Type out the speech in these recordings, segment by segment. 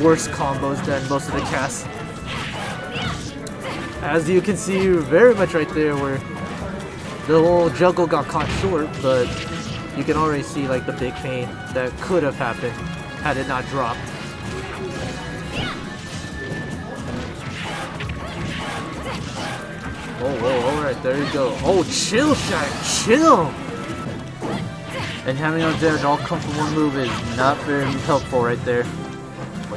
worse combos than most of the cast. As you can see very much right there where the whole juggle got caught short, but you can already see like the big pain that could have happened had it not dropped. Oh, whoa, alright, there you go. Oh, chill, Shaq, chill! And having a dodge all come from one move is not very helpful right there.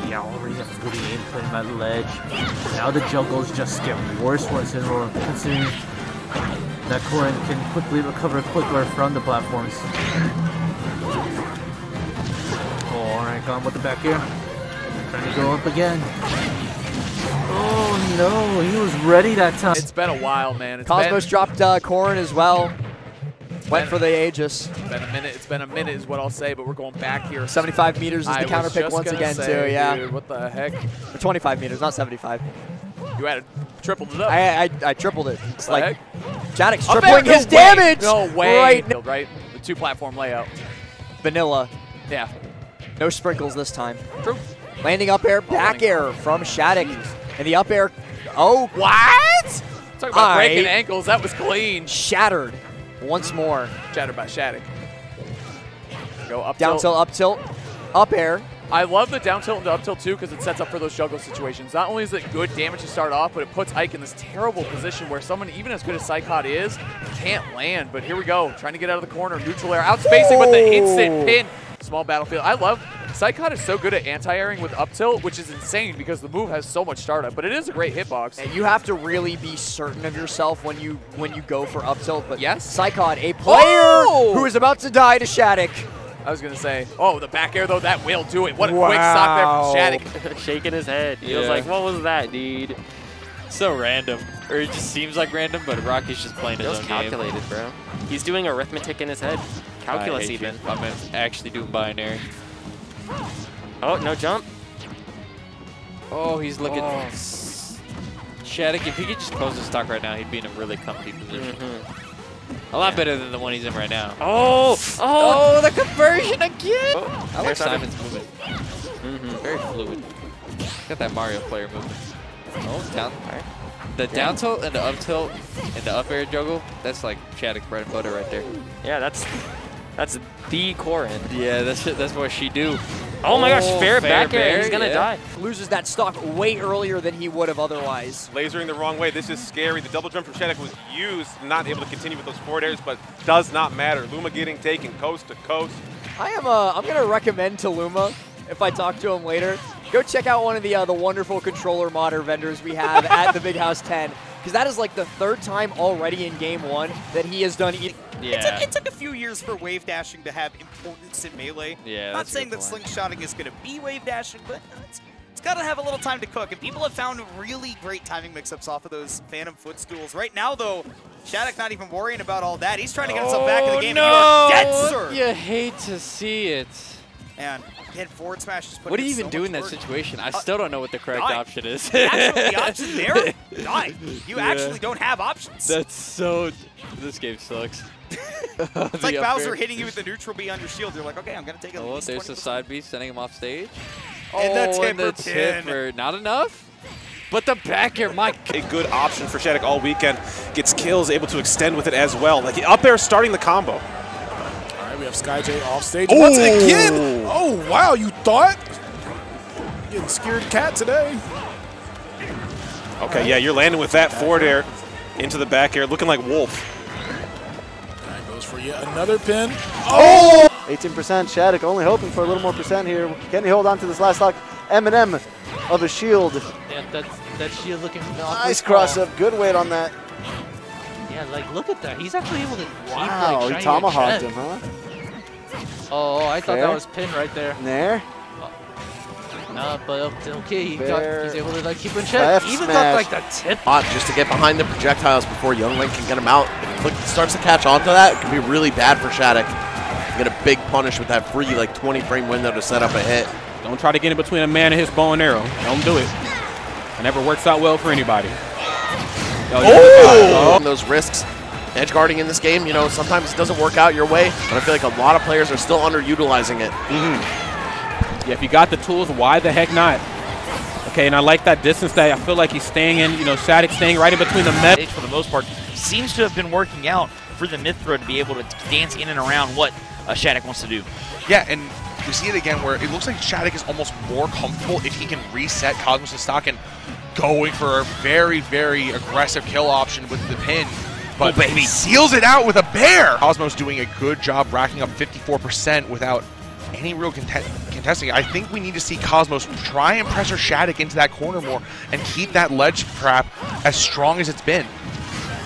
But yeah, already have 48 playing my ledge. Now the juggles just get worse once in a row, considering that Corrin can quickly recover quicker from the platforms. Oh, alright, gone with the back air. Trying to go up again. Oh no, he was ready that time. It's been a while, man. It's Cosmos been, dropped uh, Corrin as well. Went for the Aegis. It's been a minute. It's been a minute, is what I'll say. But we're going back here. 75 meters is the was counter pick once again, say, too. Yeah. Dude, what the heck? Or 25 meters, not 75. You had tripled it up. I, I, I tripled it. It's The like Up tripling there? his No way. damage. No way. Right. Right. The two platform layout. Vanilla. Yeah. No sprinkles this time. True. Landing up air, back air from Shadic. And the up air, oh, What? Talk about I- breaking ankles. That was clean. shattered once more. Shattered by Shadic. Go up Down tilt, up tilt, up air. I love the down tilt and up tilt too because it sets up for those juggle situations. Not only is it good damage to start off, but it puts Ike in this terrible position where someone, even as good as Psychot is, can't land. But here we go, trying to get out of the corner, neutral air, outspacing with the instant pin. Small battlefield. I love Psychot is so good at anti-airing with up tilt, which is insane because the move has so much startup, but it is a great hitbox. And you have to really be certain of yourself when you when you go for up tilt. But Yes. Psychon, a player Oh! who is about to die to Shadic. I was gonna say, oh, the back air though, that will do it. What a quick stock there from Shadic. Shaking his head. He was like, what was that, dude? So random. Or it just seems like random, but Rocky's just playing his Feels own calculated, bro. He's doing arithmetic in his head. Calculus even. you. I'm actually doing binary. Oh, no jump. Oh, he's looking. Oh. Shadic, if he could just close the stock right now, he'd be in a really comfy position. Mhm. A lot better than the one he's in right now. Oh, oh, Oh, the conversion again! Oh, I like there's Simon's movement. Mhm. Very fluid. Got that Mario player movement. Oh, down. Alright. The down tilt and the up tilt and the up air juggle, that's like Shadic bread and butter right there. Yeah, that's that's the Corrin. Yeah, that's that's what she do. Oh, my gosh, Oh, fair, fair back air. He's gonna yeah. die. Loses that stock way earlier than he would have otherwise. Lasering the wrong way. This is scary. The double jump from Shadic was used, not able to continue with those forward airs, but does not matter. Luma getting taken coast to coast. I am uh, I'm gonna recommend to Luma if I talk to him later. Go check out one of the uh, the wonderful controller modder vendors we have at the Big House 10 because that is like the third time already in game one that he has done. E Yeah. It, took, it took a few years for wave dashing to have importance in Melee. Yeah, Not saying that slingshotting is going to be wave dashing, but uh, it's, it's got to have a little time to cook. And people have found really great timing mix-ups off of those Phantom footstools. Right now, though, Shadic not even worrying about all that. He's trying to get himself back in the game. you dead, sir. You hate to see it. And again, forward smash is putting What do you even so do in that work. situation? I Uh, still don't know what the correct die. option is. The, actual, the option there, die. You Yeah. actually don't have options. That's so. This game sucks. it's like Bowser hitting you with the neutral B on your shield. You're like, okay, I'm going to take at Oh, least there's the 20. side B sending him off stage. And the oh, and the tipper Not enough? But the back air, my A good option for Shadic all weekend. Gets kills, able to extend with it as well. Like up there, starting the combo. All right, we have SkyJ off stage once again. Oh, wow, you thought? Getting scared cat today. Okay, yeah, you're landing with that forward air into the back air, looking like Wolf. Guy goes for yet another pin. Oh! 18% Shadic only hoping for a little more percent here. Can he hold on to this last stock? Eminem of a shield. Yeah, that's that shield looking Nice cross up. Good weight on that. Yeah, like look at that. He's actually able to keep Wow, like he Shiny tomahawked him, huh? Oh, I thought Fair. that was pin right there. There. Nah, but uh, okay, he got, he's able to like keep in check. Left Even got like the tip. Hot just to get behind the projectiles before Young Link can get him out. If Click starts to catch onto that, it can be really bad for Shadic. Get a big punish with that free like 20 frame window to set up a hit. Don't try to get in between a man and his bow and arrow. Don't do it. It never works out well for anybody. Oh! Those risks, edge guarding in this game, you know, sometimes it doesn't work out your way, but I feel like a lot of players are still underutilizing it. Mm-hmm. Yeah, if you got the tools, why the heck not? Okay, and I like that distance that I feel like he's staying in. You know, Shadic staying right in between the metal. for the most part seems to have been working out for the mid throw to be able to dance in and around what uh, Shadic wants to do. Yeah, and we see it again where it looks like Shadic is almost more comfortable if he can reset Cosmos' stock and going for a very, very aggressive kill option with the pin. But Oh, baby. seals it out with a bear. Cosmos doing a good job racking up 54% without any real content contesting. I think we need to see Cosmos try and pressure Shadic into that corner more and keep that ledge trap as strong as it's been.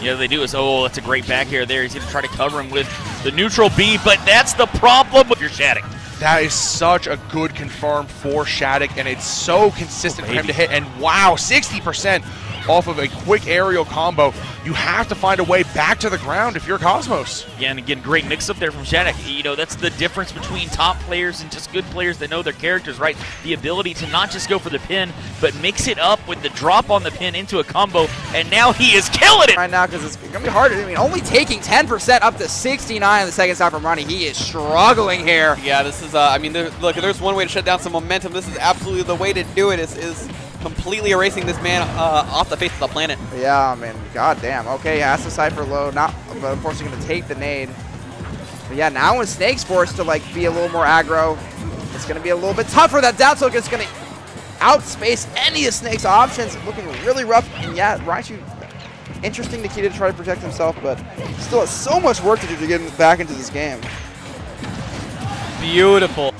Yeah, they do is, oh, that's a great back air there. He's going to try to cover him with the neutral B, but that's the problem with your Shadic. That is such a good confirm for Shadic, and it's so consistent oh, for him to hit. And wow, 60% off of a quick aerial combo. You have to find a way back to the ground if you're Cosmos. Yeah, and again, great mix up there from Shadic. You know, that's the difference between top players and just good players that know their characters, right? The ability to not just go for the pin, but mix it up with the drop on the pin into a combo, and now he is killing it! right now because it's going to be harder. I mean, only taking 10% up to 69 in the second stop from Ronnie. He is struggling here. Yeah, this is, uh, I mean, there, look, if there's one way to shut down some momentum, this is absolutely the way to do it, is, is completely erasing this man uh, off the face of the planet. Yeah, I mean, goddamn. Okay, has to Cypher low, not, but unfortunately going to take the nade. But yeah, now when Snake's forced to like be a little more aggro, it's going to be a little bit tougher. That down tilt is going to outspace any of Snake's options. Looking really rough. And yeah, Raichu, interesting Nikita to try to protect himself, but still has so much work to do to get back into this game. Beautiful.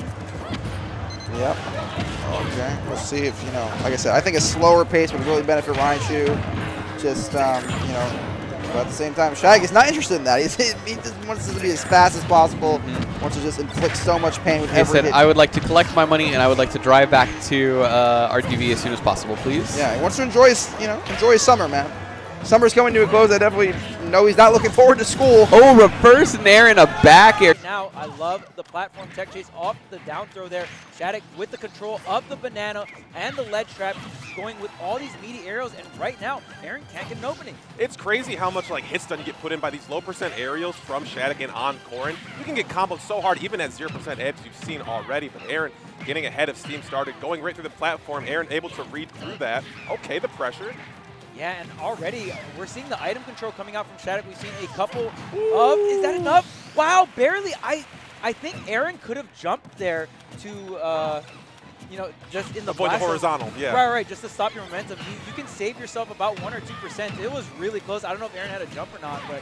Yep. Okay. We'll see if, you know, like I said, I think a slower pace would really benefit Raichu. Just, um, you know, but at the same time, Shag is not interested in that. He's, he just wants this to be as fast as possible. Wants to just inflict so much pain with He every said, hit. I would like to collect my money and I would like to drive back to uh, RTV as soon as possible, please. Yeah, he wants to enjoy his, you know, enjoy his summer, man. Summer's coming to a close. I definitely know he's not looking forward to school. Oh, reverse nair and a back air. Now, I love the platform tech chase off the down throw there. Shadic with the control of the banana and the ledge trap, going with all these meaty arrows, and right now, Aaron can't get an opening. It's crazy how much like hits done get put in by these low percent aerials from Shadic and on Corrin. You can get combos so hard, even at 0% edge you've seen already. But Aaron getting ahead of Steam started, going right through the platform. Aaron able to read through that. Okay, the pressure. Yeah, and already we're seeing the item control coming out from Shadic. We've seen a couple of. Is that enough? Wow, barely. I I think Aaron could have jumped there to, uh, you know, just in the Avoid the horizontal, yeah. Right, right, just to stop your momentum. You, you can save yourself about one or two percent. It was really close. I don't know if Aaron had a jump or not, but.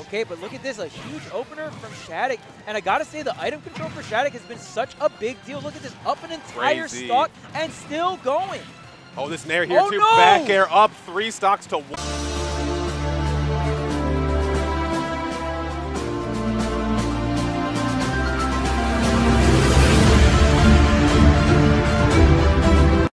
Okay, but look at this, a huge opener from Shadic. And I gotta say, the item control for Shattuck has been such a big deal. Look at this, up an entire Crazy. stock and still going. Oh, this Nair here Oh, too. no! Back air up, three stocks to one.